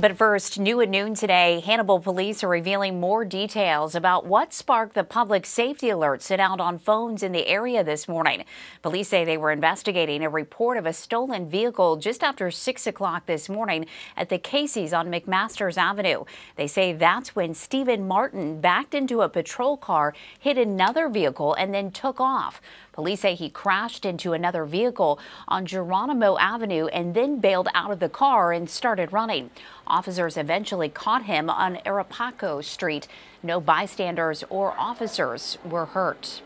But first, new at noon today, Hannibal police are revealing more details about what sparked the public safety alert sent out on phones in the area this morning. Police say they were investigating a report of a stolen vehicle just after 6 o'clock this morning at the Casey's on McMasters Avenue. They say that's when Stephen Martin backed into a patrol car, hit another vehicle, and then took off. Police say he crashed into another vehicle on Geronimo Avenue and then bailed out of the car and started running. Officers eventually caught him on Arapaho Street. No bystanders or officers were hurt.